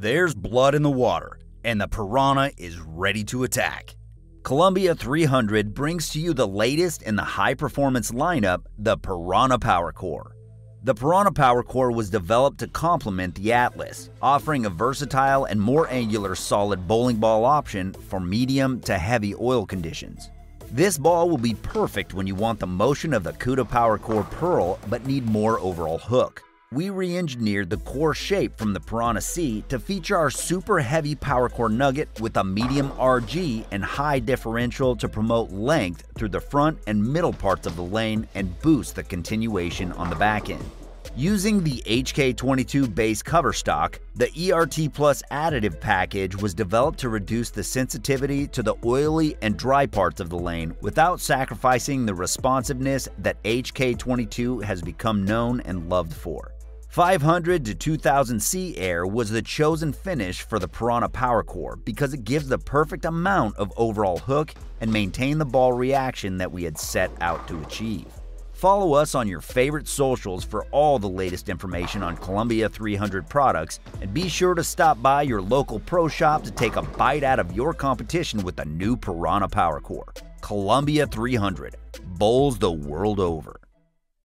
There's blood in the water, and the piranha is ready to attack. Columbia 300 brings to you the latest in the high performance lineup, the Piranha PowerCOR. The Piranha PowerCOR was developed to complement the Atlas, offering a versatile and more angular solid bowling ball option for medium to heavy oil conditions. This ball will be perfect when you want the motion of the CUDA PowerCOR Pearl but need more overall hook we re-engineered the core shape from the Piranha C to feature our super heavy power core nugget with a medium RG and high differential to promote length through the front and middle parts of the lane and boost the continuation on the back end. Using the HK22 base cover stock, the ERT Plus additive package was developed to reduce the sensitivity to the oily and dry parts of the lane without sacrificing the responsiveness that HK22 has become known and loved for. 500 to 2000 Siaair was the chosen finish for the Piranha PowerCOR because it gives the perfect amount of overall hook and maintain the ball reaction that we had set out to achieve. Follow us on your favorite socials for all the latest information on Columbia 300 products and be sure to stop by your local pro shop to take a bite out of your competition with the new Piranha PowerCOR. Columbia 300 bowls the world over.